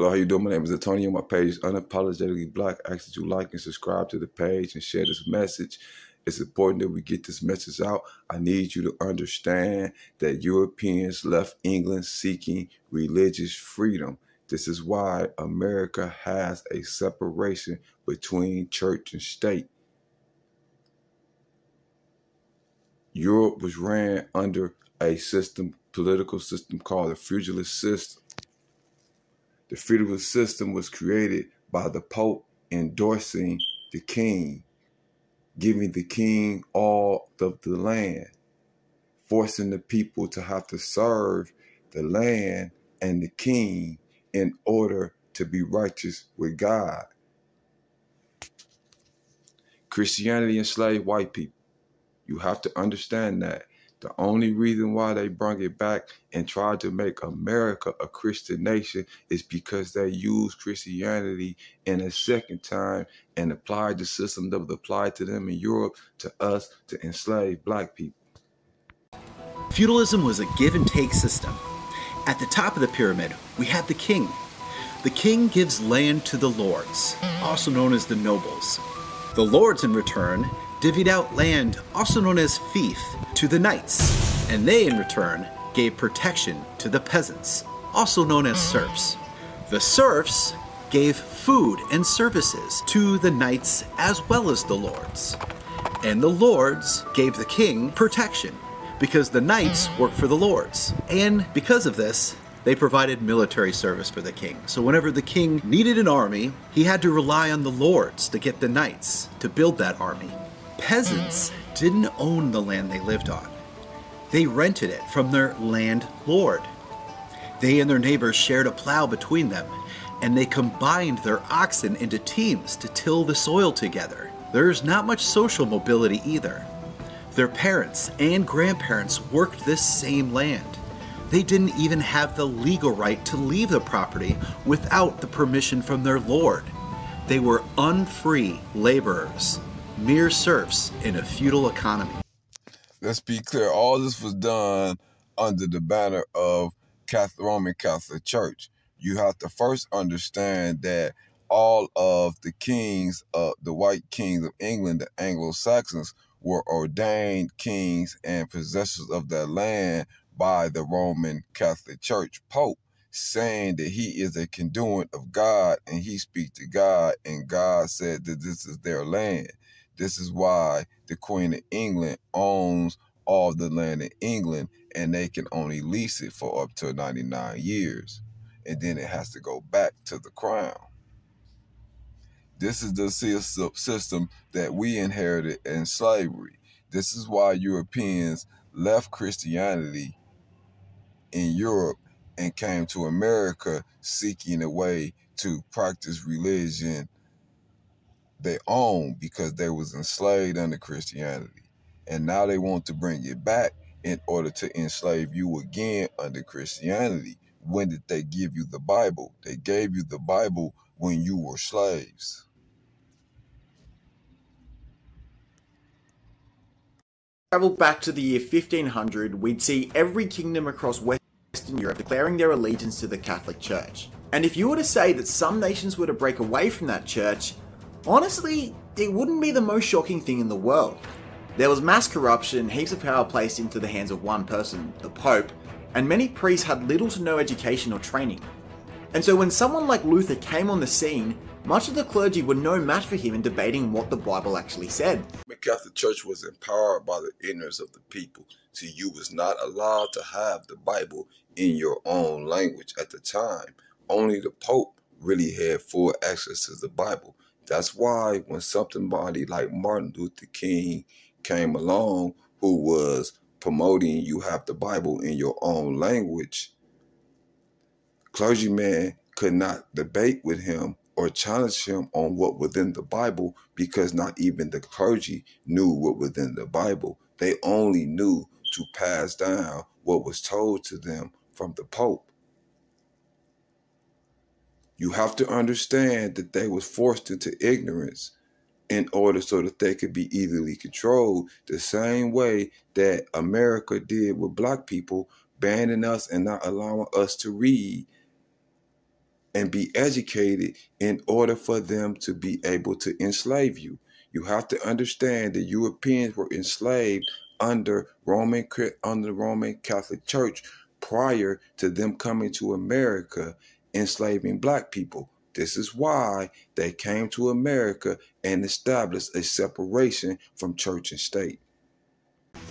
Hello, how you doing? My name is Antonio. My page is Unapologetically Black. I ask that you like and subscribe to the page and share this message. It's important that we get this message out. I need you to understand that Europeans left England seeking religious freedom. This is why America has a separation between church and state. Europe was ran under a system, political system called the feudalist system. The feudal system was created by the Pope endorsing the king, giving the king all of the land, forcing the people to have to serve the land and the king in order to be righteous with God. Christianity enslaved white people. You have to understand that. The only reason why they brought it back and tried to make America a Christian nation is because they used Christianity in a second time and applied the system that was applied to them in Europe to us to enslave black people. Feudalism was a give and take system. At the top of the pyramid, we have the king. The king gives land to the lords, also known as the nobles. The lords, in return, divvied out land, also known as fief, to the knights, and they in return gave protection to the peasants, also known as serfs. The serfs gave food and services to the knights as well as the lords. And the lords gave the king protection because the knights worked for the lords. And because of this, they provided military service for the king. So whenever the king needed an army, he had to rely on the lords to get the knights to build that army. Peasants didn't own the land they lived on. They rented it from their landlord. They and their neighbors shared a plow between them, and they combined their oxen into teams to till the soil together. There's not much social mobility either. Their parents and grandparents worked this same land. They didn't even have the legal right to leave the property without the permission from their lord. They were unfree laborers mere serfs in a feudal economy. Let's be clear, all this was done under the banner of Catholic, Roman Catholic Church. You have to first understand that all of the kings, of the white kings of England, the Anglo-Saxons, were ordained kings and possessors of their land by the Roman Catholic Church Pope, saying that he is a conduit of God and he speaks to God, and God said that this is their land. This is why the Queen of England owns all the land in England and they can only lease it for up to 99 years. And then it has to go back to the crown. This is the system that we inherited in slavery. This is why Europeans left Christianity in Europe and came to America seeking a way to practice religion they own because they was enslaved under Christianity. And now they want to bring it back in order to enslave you again under Christianity. When did they give you the Bible? They gave you the Bible when you were slaves. Travel back to the year 1500, we'd see every kingdom across Western Europe declaring their allegiance to the Catholic Church. And if you were to say that some nations were to break away from that church, Honestly, it wouldn't be the most shocking thing in the world. There was mass corruption, heaps of power placed into the hands of one person, the Pope, and many priests had little to no education or training. And so when someone like Luther came on the scene, much of the clergy were no match for him in debating what the Bible actually said. The Catholic Church was empowered by the ignorance of the people. So you was not allowed to have the Bible in your own language at the time. Only the Pope really had full access to the Bible. That's why when somebody like Martin Luther King came along, who was promoting you have the Bible in your own language, clergymen could not debate with him or challenge him on what within the Bible because not even the clergy knew what within the Bible. They only knew to pass down what was told to them from the Pope. You have to understand that they was forced into ignorance in order so that they could be easily controlled the same way that America did with black people, banning us and not allowing us to read and be educated in order for them to be able to enslave you. You have to understand that Europeans were enslaved under Roman under the Roman Catholic Church prior to them coming to America enslaving black people. This is why they came to America and established a separation from church and state.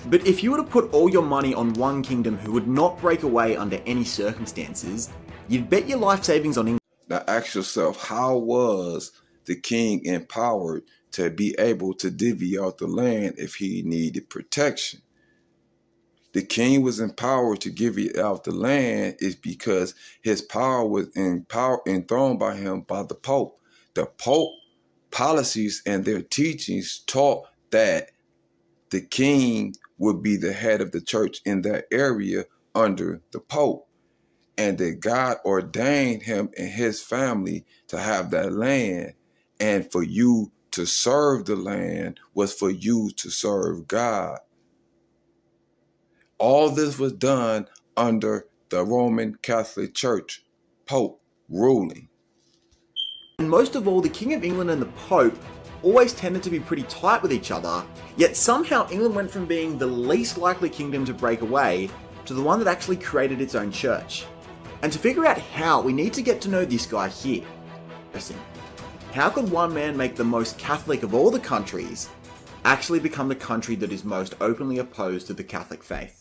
But if you were to put all your money on one kingdom who would not break away under any circumstances, you'd bet your life savings on England. Now ask yourself, how was the king empowered to be able to divvy out the land if he needed protection? The king was empowered to give you out the land is because his power was in power enthroned by him by the Pope. The Pope policies and their teachings taught that the king would be the head of the church in that area under the Pope. And that God ordained him and his family to have that land. And for you to serve the land was for you to serve God. All this was done under the Roman Catholic Church Pope ruling. And most of all, the King of England and the Pope always tended to be pretty tight with each other, yet somehow England went from being the least likely kingdom to break away to the one that actually created its own church. And to figure out how, we need to get to know this guy here. How could one man make the most Catholic of all the countries actually become the country that is most openly opposed to the Catholic faith?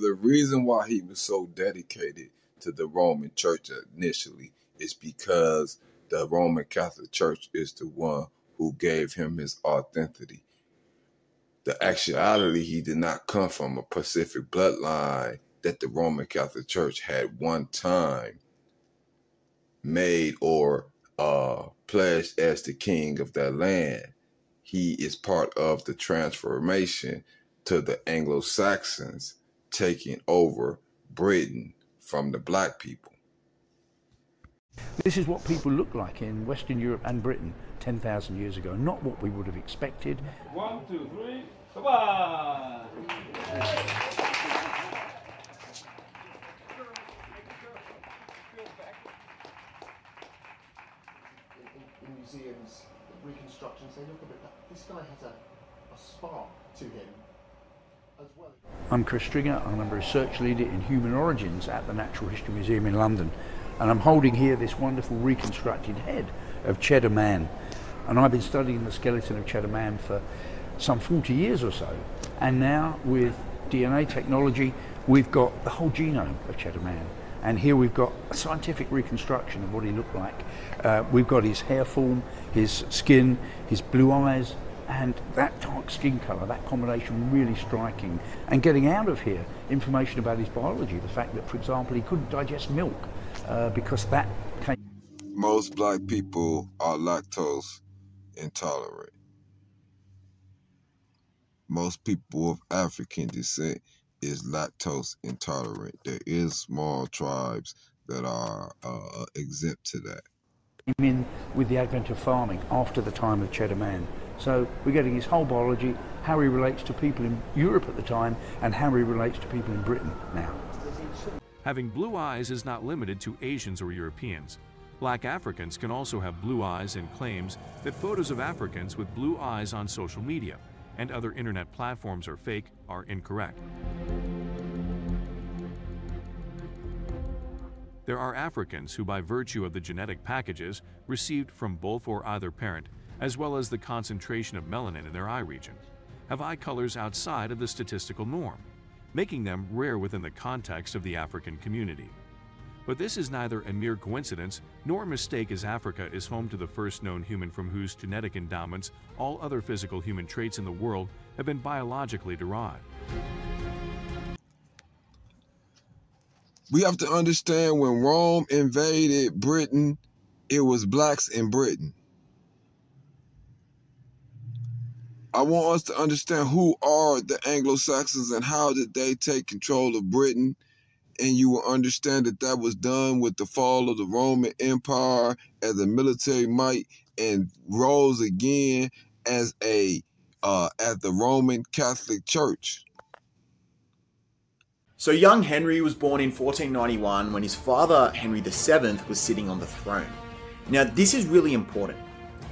The reason why he was so dedicated to the Roman Church initially is because the Roman Catholic Church is the one who gave him his authenticity. The actuality, he did not come from a Pacific bloodline that the Roman Catholic Church had one time made or uh, pledged as the king of that land. He is part of the transformation to the Anglo Saxons taking over Britain from the black people. This is what people looked like in Western Europe and Britain 10,000 years ago, not what we would have expected. One, two, three, come on! museums, reconstructions, they look a bit like this guy has a, a spark to him I'm Chris Stringer. I'm a research leader in human origins at the Natural History Museum in London. And I'm holding here this wonderful reconstructed head of Cheddar Man. And I've been studying the skeleton of Cheddar Man for some 40 years or so. And now with DNA technology, we've got the whole genome of Cheddar Man. And here we've got a scientific reconstruction of what he looked like. Uh, we've got his hair form, his skin, his blue eyes, and that dark skin colour, that combination really striking. And getting out of here information about his biology, the fact that, for example, he couldn't digest milk uh, because that came. Most black people are lactose intolerant. Most people of African descent is lactose intolerant. There is small tribes that are uh, exempt to that. In with the advent of farming after the time of Cheddar Man. So we're getting his whole biology, how he relates to people in Europe at the time, and how he relates to people in Britain now. Having blue eyes is not limited to Asians or Europeans. Black Africans can also have blue eyes and claims that photos of Africans with blue eyes on social media and other internet platforms are fake are incorrect. There are Africans who, by virtue of the genetic packages received from both or either parent, as well as the concentration of melanin in their eye region, have eye colors outside of the statistical norm, making them rare within the context of the African community. But this is neither a mere coincidence nor a mistake as Africa is home to the first known human from whose genetic endowments all other physical human traits in the world have been biologically derived. We have to understand when Rome invaded Britain, it was blacks in Britain. I want us to understand who are the Anglo-Saxons and how did they take control of Britain. And you will understand that that was done with the fall of the Roman Empire as a military might and rose again as a uh, as the Roman Catholic Church. So young Henry was born in 1491 when his father, Henry VII, was sitting on the throne. Now, this is really important.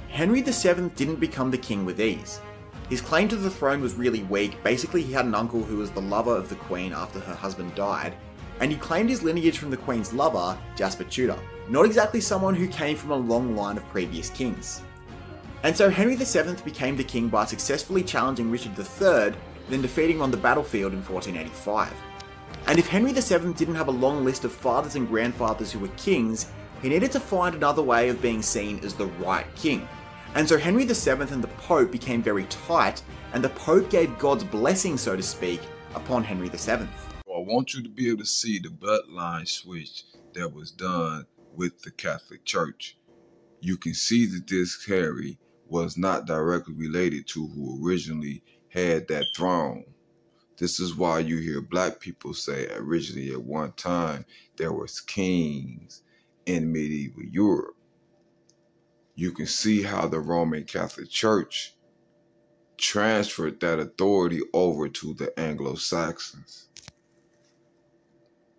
Henry VII didn't become the king with ease. His claim to the throne was really weak. Basically, he had an uncle who was the lover of the queen after her husband died, and he claimed his lineage from the queen's lover, Jasper Tudor. Not exactly someone who came from a long line of previous kings. And so Henry VII became the king by successfully challenging Richard III, then defeating him on the battlefield in 1485. And if Henry VII didn't have a long list of fathers and grandfathers who were kings, he needed to find another way of being seen as the right king. And so Henry VII and the Pope became very tight, and the Pope gave God's blessing, so to speak, upon Henry VII. I want you to be able to see the bloodline switch that was done with the Catholic Church. You can see that this Harry was not directly related to who originally had that throne. This is why you hear black people say originally at one time there was kings in medieval Europe you can see how the Roman Catholic Church transferred that authority over to the Anglo Saxons.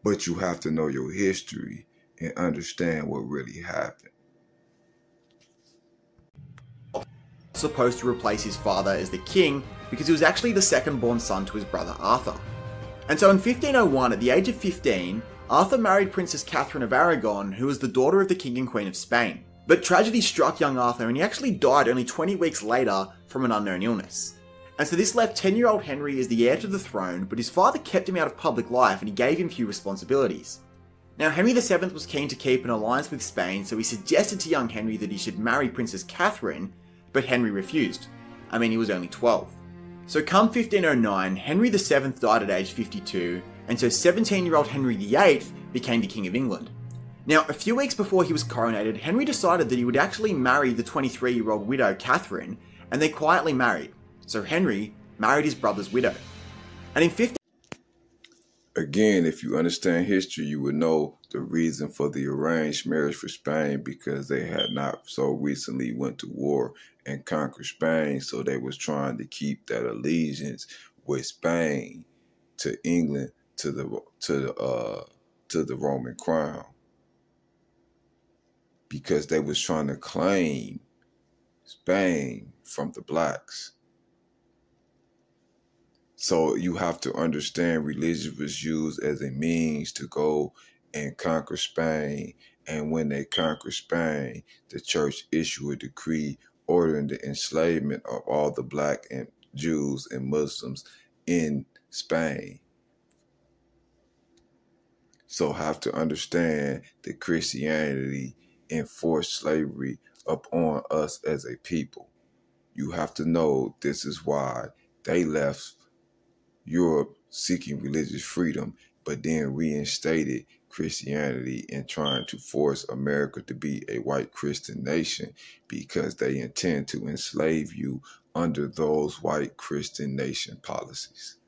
But you have to know your history and understand what really happened. Supposed to replace his father as the king because he was actually the second born son to his brother Arthur. And so in 1501, at the age of 15, Arthur married Princess Catherine of Aragon, who was the daughter of the King and Queen of Spain. But tragedy struck young Arthur and he actually died only 20 weeks later from an unknown illness. And so this left 10 year old Henry as the heir to the throne, but his father kept him out of public life and he gave him few responsibilities. Now, Henry VII was keen to keep an alliance with Spain, so he suggested to young Henry that he should marry Princess Catherine, but Henry refused. I mean, he was only 12. So, come 1509, Henry VII died at age 52, and so 17 year old Henry VIII became the King of England. Now, a few weeks before he was coronated, Henry decided that he would actually marry the 23 year old widow Catherine, and they quietly married. So Henry married his brother's widow. And in 15 Again, if you understand history, you would know the reason for the arranged marriage for Spain because they had not so recently went to war and conquered Spain, so they was trying to keep that allegiance with Spain to England to the to the uh to the Roman crown because they was trying to claim Spain from the blacks. So you have to understand religion was used as a means to go and conquer Spain. And when they conquered Spain, the church issued a decree ordering the enslavement of all the black and Jews and Muslims in Spain. So have to understand that Christianity enforce slavery upon us as a people. You have to know this is why they left Europe seeking religious freedom, but then reinstated Christianity and trying to force America to be a white Christian nation because they intend to enslave you under those white Christian nation policies.